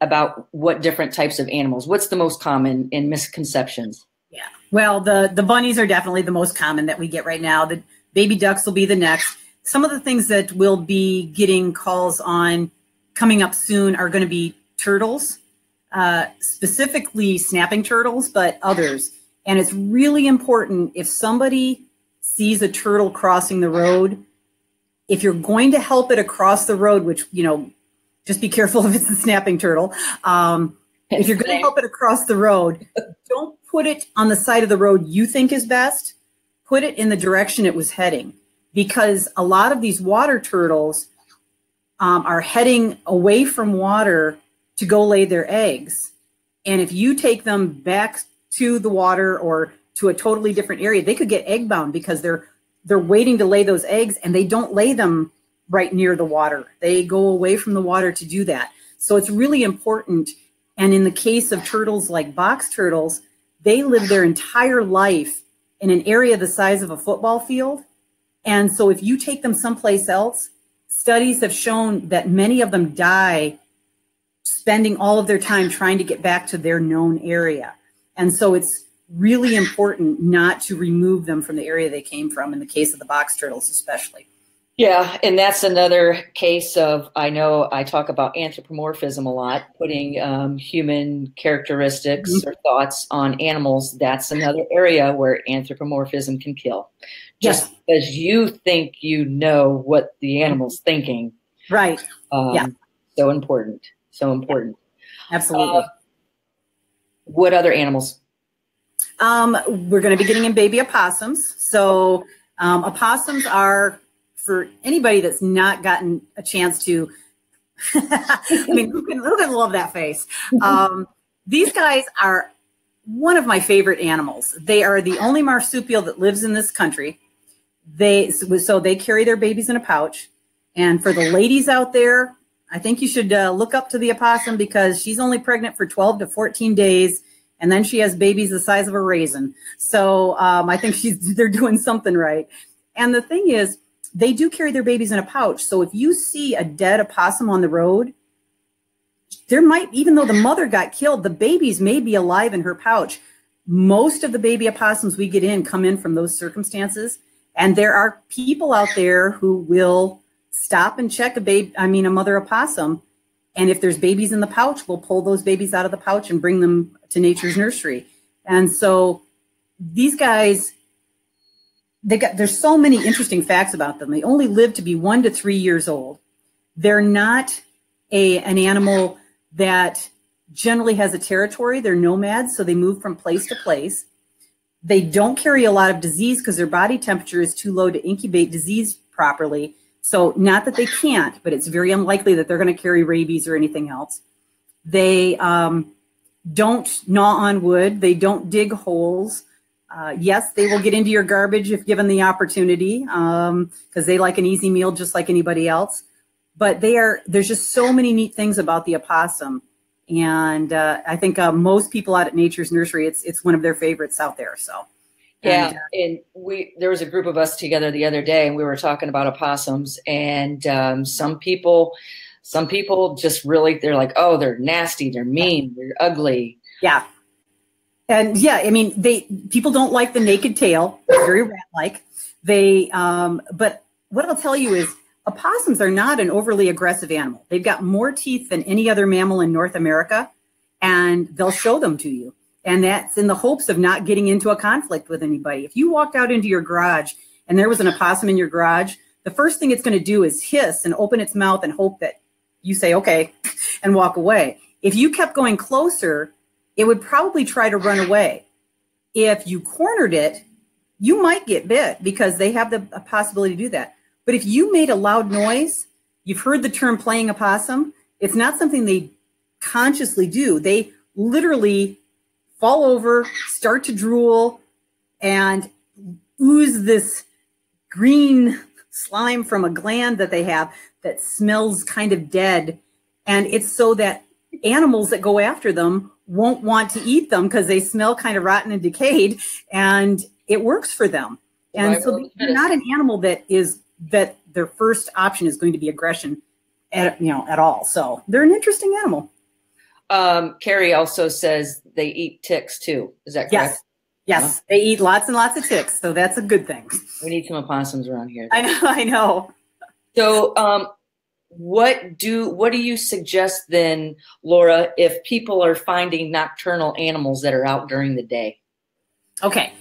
about what different types of animals? What's the most common in misconceptions? Yeah. Well, the the bunnies are definitely the most common that we get right now. The baby ducks will be the next. Some of the things that we'll be getting calls on coming up soon are going to be turtles, uh, specifically snapping turtles, but others. And it's really important if somebody sees a turtle crossing the road, if you're going to help it across the road, which, you know, just be careful if it's a snapping turtle. Um, if you're going to help it across the road, don't put it on the side of the road you think is best. Put it in the direction it was heading because a lot of these water turtles um, are heading away from water to go lay their eggs. And if you take them back to the water or to a totally different area, they could get egg bound because they're they're waiting to lay those eggs and they don't lay them right near the water. They go away from the water to do that. So it's really important. And in the case of turtles like box turtles, they live their entire life in an area the size of a football field. And so if you take them someplace else, studies have shown that many of them die spending all of their time trying to get back to their known area. And so it's really important not to remove them from the area they came from in the case of the box turtles especially yeah and that's another case of i know i talk about anthropomorphism a lot putting um, human characteristics mm-hmm. or thoughts on animals. That's another area where anthropomorphism can kill. Just yes. because you think you know what the animal's thinking right. um, yeah. so important so important. Absolutely. Uh, what other animals? Um, we're going to be getting in baby opossums. So um, opossums are for anybody that's not gotten a chance to. I mean, who can, who can love that face? Um, these guys are one of my favorite animals. They are the only marsupial that lives in this country. They so they carry their babies in a pouch. And for the ladies out there, I think you should uh, look up to the opossum because she's only pregnant for 12 to 14 days and then she has babies the size of a raisin. So um, I think she's they're doing something right. And the thing is, they do carry their babies in a pouch. So if you see a dead opossum on the road, there might, even though the mother got killed, the babies may be alive in her pouch. Most of the baby opossums we get in come in from those circumstances. And there are people out there who will stop and check a baby, I mean, a mother opossum and if there's babies in the pouch, we'll pull those babies out of the pouch and bring them to nature's nursery. And so these guys, they got there's so many interesting facts about them. They only live to be one to three years old. They're not a an animal that generally has a territory. They're nomads, so they move from place to place. They don't carry a lot of disease because their body temperature is too low to incubate disease properly. So, not that they can't, but it's very unlikely that they're going to carry rabies or anything else. They um, don't gnaw on wood, they don't dig holes. Uh, yes, they will get into your garbage if given the opportunity because um, they like an easy meal just like anybody else. But they are there's just so many neat things about the opossum, and uh, I think uh, most people out at Nature's Nursery, it's it's one of their favorites out there. So. Yeah, and, uh, and, we there was a group of us together the other day, and we were talking about opossums, and um, some people, some people just really they're like, oh, they're nasty, they're mean, they're ugly. Yeah, and yeah, I mean, they people don't like the naked tail, very rat-like. They, um, but what I'll tell you is opossums are not an overly aggressive animal. They've got more teeth than any other mammal in North America, and they'll show them to you And that's in the hopes of not getting into a conflict with anybody. If you walked out into your garage and there was an opossum in your garage, the first thing it's going to do is hiss and open its mouth and hope that you say, okay, and walk away. If you kept going closer, it would probably try to run away. If you cornered it, you might get bit because they have the possibility to do that. But if you made a loud noise, you've heard the term playing a possum. It's not something they consciously do. They literally fall over, start to drool, and ooze this green slime from a gland that they have that smells kind of dead. And it's so that animals that go after them won't want to eat them because they smell kind of rotten and decayed. And it works for them. And right, so they're not an animal that is that their first option is going to be aggression at you know at all. So they're an interesting animal. Um, Carrie also says they eat ticks too. Is that correct? Yes. Yes, they eat lots and lots of ticks, so that's a good thing. We need some opossums around here. I know, I know. So, um, what do what do you suggest then, Laura, if people are finding nocturnal animals that are out during the day? Okay,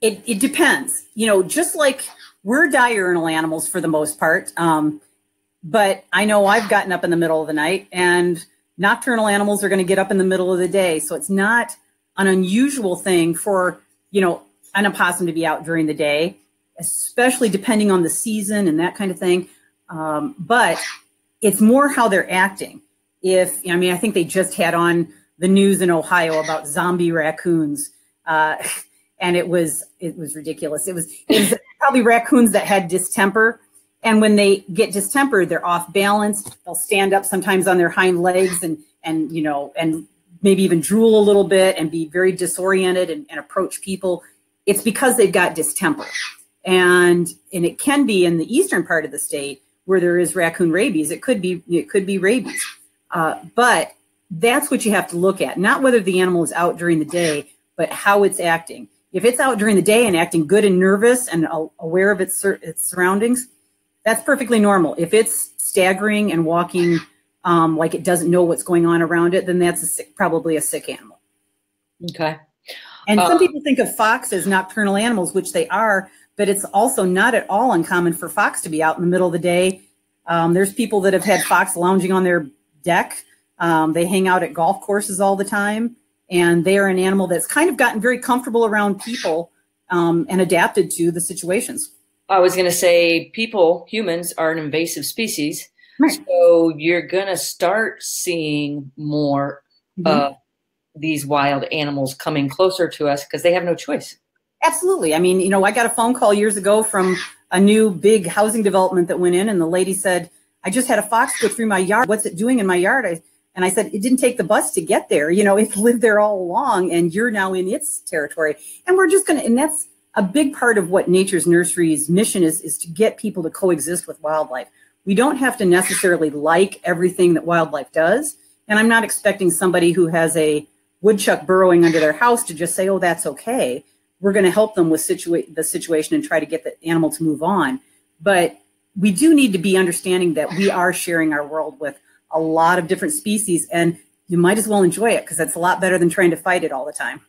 it, it depends. You know, just like we're diurnal animals for the most part. Um, but I know I've gotten up in the middle of the night and nocturnal animals are going to get up in the middle of the day. So it's not an unusual thing for, you know, an opossum to be out during the day, especially depending on the season and that kind of thing. Um, but it's more how they're acting. If, I mean, I think they just had on the news in Ohio about zombie raccoons. Uh, and it was it was ridiculous. It was, it was probably raccoons that had distemper, and when they get distemper, they're off balance. They'll stand up sometimes on their hind legs and and you know and maybe even drool a little bit and be very disoriented and, and approach people. It's because they've got distemper, and and it can be in the eastern part of the state where there is raccoon rabies. It could be it could be rabies, uh, but that's what you have to look at, not whether the animal is out during the day, but how it's acting if it's out during the day and acting good and nervous and aware of its, its surroundings, that's perfectly normal. If it's staggering and walking um, like it doesn't know what's going on around it, then that's a sick, probably a sick animal. Okay. And some uh, people think of fox as nocturnal animals, which they are, but it's also not at all uncommon for fox to be out in the middle of the day. Um, there's people that have had fox lounging on their deck. Um, they hang out at golf courses all the time and they are an animal that's kind of gotten very comfortable around people um, and adapted to the situations. I was going to say, people, humans, are an invasive species. Right. So you're going to start seeing more mm-hmm. of these wild animals coming closer to us because they have no choice. Absolutely. I mean, you know, I got a phone call years ago from a new big housing development that went in, and the lady said, I just had a fox go through my yard. What's it doing in my yard? I, and I said, it didn't take the bus to get there. You know, it lived there all along and you're now in its territory. And we're just going to, and that's a big part of what Nature's Nursery's mission is, is to get people to coexist with wildlife. We don't have to necessarily like everything that wildlife does. And I'm not expecting somebody who has a woodchuck burrowing under their house to just say, oh, that's okay. We're going to help them with situa- the situation and try to get the animal to move on. But we do need to be understanding that we are sharing our world with a lot of different species and you might as well enjoy it because it's a lot better than trying to fight it all the time.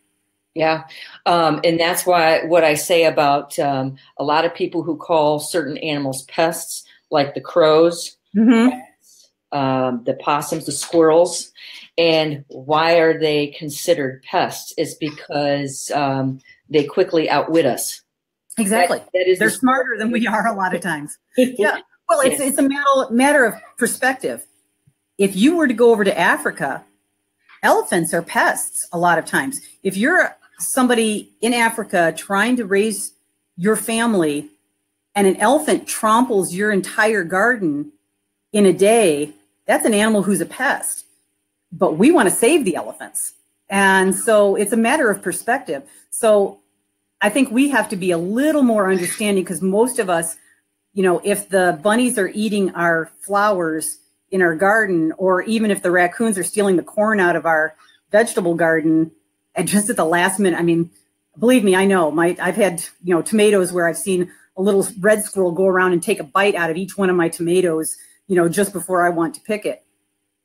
Yeah. Um, and that's why what I say about um, a lot of people who call certain animals pests, like the crows, mm-hmm. um, the possums, the squirrels. And why are they considered pests? Is because um, they quickly outwit us. Exactly. that, that is They're the smarter than we are a lot of times. yeah. Well, it's, it's a matter, matter of perspective if you were to go over to Africa, elephants are pests a lot of times. If you're somebody in Africa trying to raise your family and an elephant tramples your entire garden in a day, that's an animal who's a pest. But we want to save the elephants. And so it's a matter of perspective. So I think we have to be a little more understanding because most of us, you know, if the bunnies are eating our flowers, in our garden, or even if the raccoons are stealing the corn out of our vegetable garden, and just at the last minute, I mean, believe me, I know. My I've had you know tomatoes where I've seen a little red squirrel go around and take a bite out of each one of my tomatoes, you know, just before I want to pick it.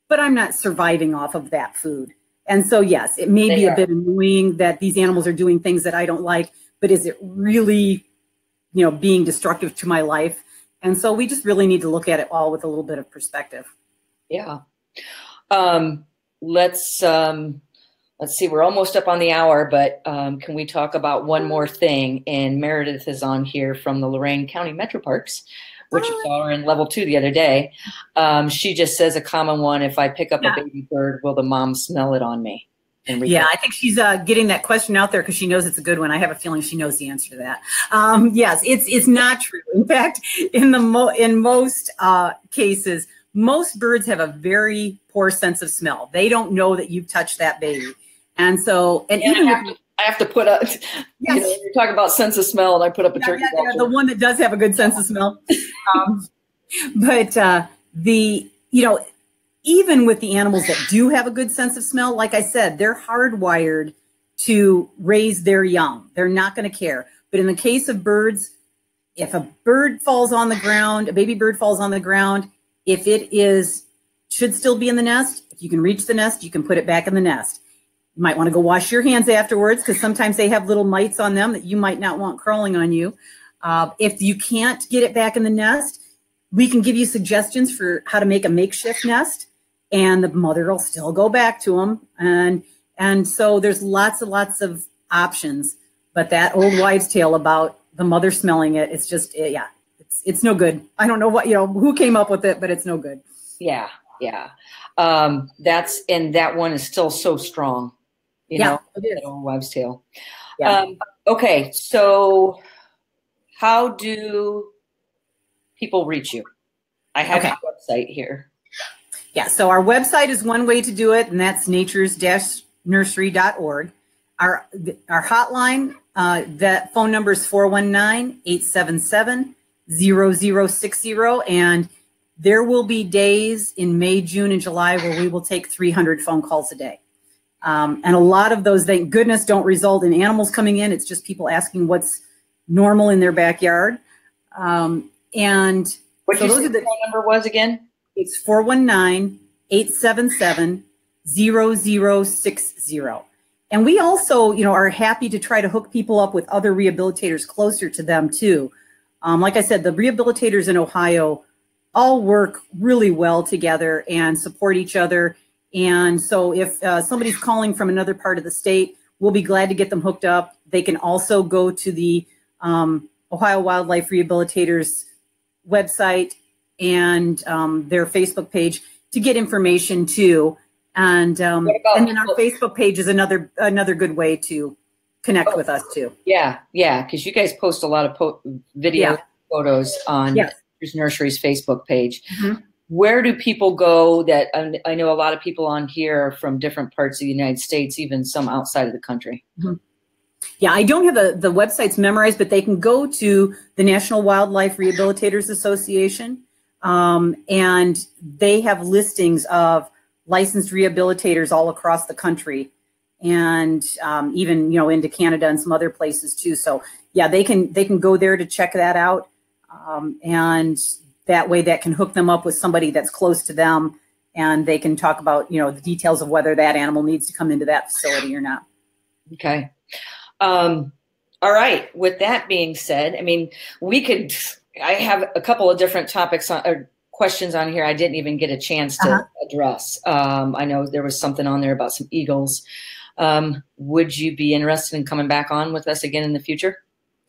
But I'm not surviving off of that food. And so, yes, it may They be are. a bit annoying that these animals are doing things that I don't like, but is it really, you know, being destructive to my life? And so we just really need to look at it all with a little bit of perspective. Yeah. Um, let's um, let's see. We're almost up on the hour, but um, can we talk about one more thing? And Meredith is on here from the Lorain County Metro Parks, which you saw her in level two the other day. Um, she just says a common one: If I pick up Yeah. a baby bird, will the mom smell it on me? And we- Yeah, I think she's uh, getting that question out there because she knows it's a good one. I have a feeling she knows the answer to that. Um, yes, it's it's not true. In fact, in the mo- in most uh, cases, most birds have a very poor sense of smell. They don't know that you've touched that baby, and so and And even I, have to, I have to put up. You know, you're talking about sense of smell, and I put up a yeah, turkey yeah, yeah, the one that does have a good sense of smell. Um, but uh, the you know even with the animals that do have a good sense of smell, like I said, they're hardwired to raise their young. They're not going to care. But in the case of birds, if a bird falls on the ground, a baby bird falls on the ground, if it is should still be in the nest, if you can reach the nest, you can put it back in the nest. You might want to go wash your hands afterwards because sometimes they have little mites on them that you might not want crawling on you. Uh, if you can't get it back in the nest, we can give you suggestions for how to make a makeshift nest and the mother will still go back to them and and so there's lots and lots of options but that old wives tale about the mother smelling it it's just eh, yeah it's it's no good i don't know what you know who came up with it but it's no good Yeah, yeah. Um, that's and that one is still so strong. You yeah know, it is old wives' tale. Yeah. Um, okay, so how do people reach you? I have Okay. a website here. Yeah, so our website is one way to do it, and that's natures-nursery.org. Our our hotline, uh, that phone number is 419-877-0060, and there will be days in May, June, and July where we will take 300 phone calls a day. Um, and a lot of those, thank goodness, don't result in animals coming in. It's just people asking what's normal in their backyard. Um, and What So you those are the- the phone number was again? It's 419 877 0060. And we also, you know, are happy to try to hook people up with other rehabilitators closer to them too. Um, like I said, the rehabilitators in Ohio all work really well together and support each other. And so if uh, somebody's calling from another part of the state, we'll be glad to get them hooked up. They can also go to the um, Ohio Wildlife Rehabilitators website and um, their Facebook page to get information too. And um, and then our Facebook page is another another good way to connect Oh. with us too. Yeah, yeah, because you guys post a lot of po- video Yeah. photos on Yes. Nursery's Facebook page. Mhm. Where do people go that I I know a lot of people on here are from different parts of the United States, even some outside of the country? Yeah, I don't have the, the websites memorized, but they can go to the National Wildlife Rehabilitators Association, um, and they have listings of licensed rehabilitators all across the country, and um, even you know into Canada and some other places too. So yeah, they can they can go there to check that out, um, and that way that can hook them up with somebody that's close to them, and they can talk about you know the details of whether that animal needs to come into that facility or not. Okay. Um, all right. With that being said, I mean, we could. I have a couple of different topics on, or questions on here. I didn't even get a chance to Uh-huh. address. Um, I know there was something on there about some eagles. Um, would you be interested in coming back on with us again in the future?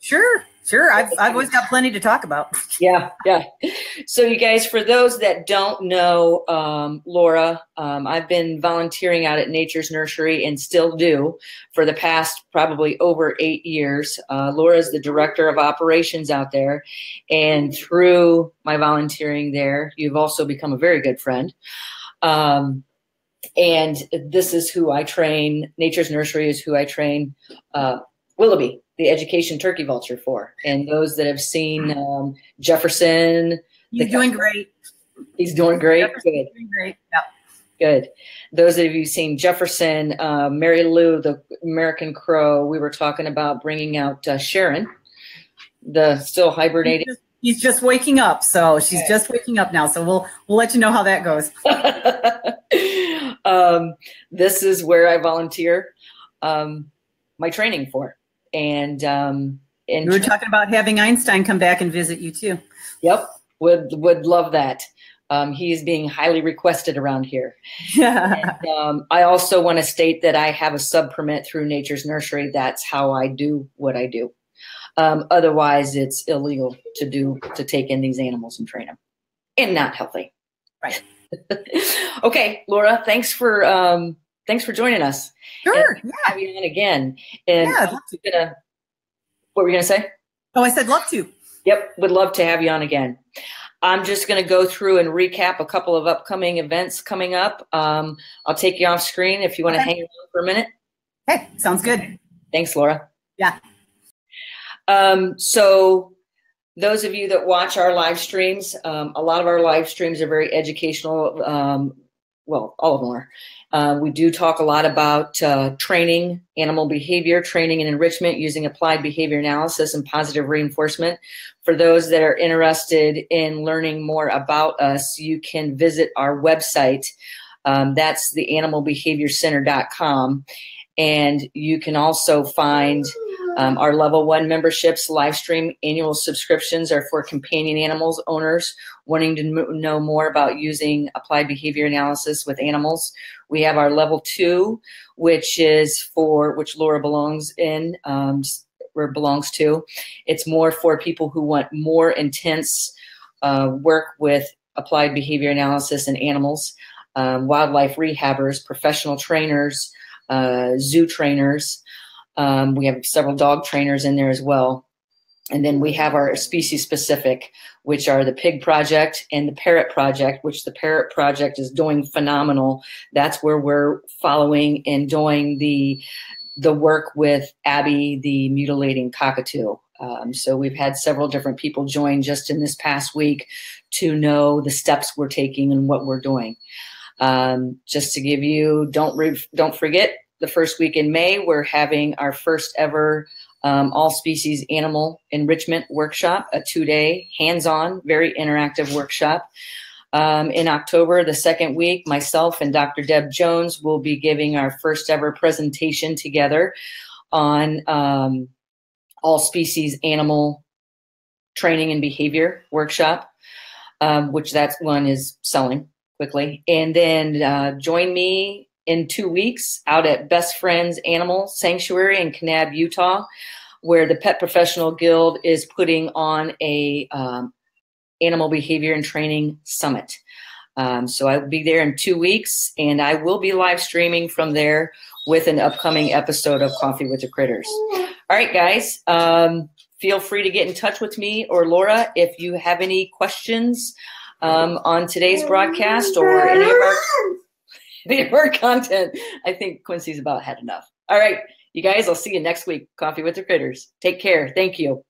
Sure, sure. I've, I've always got plenty to talk about. Yeah, yeah. So, you guys, for those that don't know um, Laura, um, I've been volunteering out at Nature's Nursery and still do for the past probably over eight years. Uh, Laura is the director of operations out there. And through my volunteering there, you've also become a very good friend. Um, and this is who I train. Nature's Nursery is who I train uh, Willoughby, the education turkey vulture, for. And those that have seen um, Jefferson, You're The doing great. he's doing great. Good, Doing great. Yep. good. Those of you seen Jefferson, uh, Mary Lou, the American Crow. We were talking about bringing out uh, Sharon, the still He's hibernating. just, he's just waking up, so she's Okay. just waking up now. So we'll we'll let you know how that goes. um, this is where I volunteer um, my training for. And um, and we were talking about having Einstein come back and visit you too. Yep, would would love that. Um, he is being highly requested around here. and, um, I also want to state that I have a sub permit through Nature's Nursery. That's how I do what I do. Um, otherwise, it's illegal to do to take in these animals and train them, and not healthy. Right. okay, Laura. Thanks for um, thanks for joining us. Sure. And yeah. Have you on again. And yeah, gonna, what were you gonna say? Oh, I said love to. Yep, would love to have you on again. I'm just going to go through and recap a couple of upcoming events coming up. Um, I'll take you off screen if you want to okay. hang around for a minute. Hey, sounds good. Thanks, Laura. Yeah. Um, so, those of you that watch our live streams, um, a lot of our live streams are very educational. Um, well, all of them are. Uh, we do talk a lot about uh, training, animal behavior, training and enrichment using applied behavior analysis and positive reinforcement. For those that are interested in learning more about us, you can visit our website. Um, that's the animalbehaviorcenter.com. And you can also find um, our level one memberships, live stream annual subscriptions are for companion animals owners wanting to know more about using applied behavior analysis with animals. We have our level two, which is for which Laura belongs in, um, or belongs to. It's more for people who want more intense uh, work with applied behavior analysis in animals, um, wildlife rehabbers, professional trainers, uh, zoo trainers. Um, we have several dog trainers in there as well. And then we have our species specific, which are the pig project and the parrot project, which the parrot project is doing phenomenal. That's where we're following and doing the the work with Abby, the mutilating cockatoo. Um, so we've had several different people join just in this past week to know the steps we're taking and what we're doing. Um, just to give you, don't re- don't forget the first week in May, we're having our first ever um, all species animal enrichment workshop, a two day, hands on, very interactive workshop. Um, in October, the second week, myself and Dr. Deb Jones will be giving our first ever presentation together on um, all species animal training and behavior workshop, um, which that one is selling quickly. And then uh, join me in two weeks out at Best Friends Animal Sanctuary in Kanab, Utah, where the Pet Professional Guild is putting on a um, animal behavior and training summit. Um, so I will be there in two weeks, and I will be live streaming from there with an upcoming episode of Coffee with the Critters. All right, guys, um, feel free to get in touch with me or Laura if you have any questions um, on today's broadcast or any of our the more content. I think Quincy's about had enough. All right, you guys, I'll see you next week. Coffee with the Critters. Take care. Thank you.